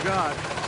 Oh, God.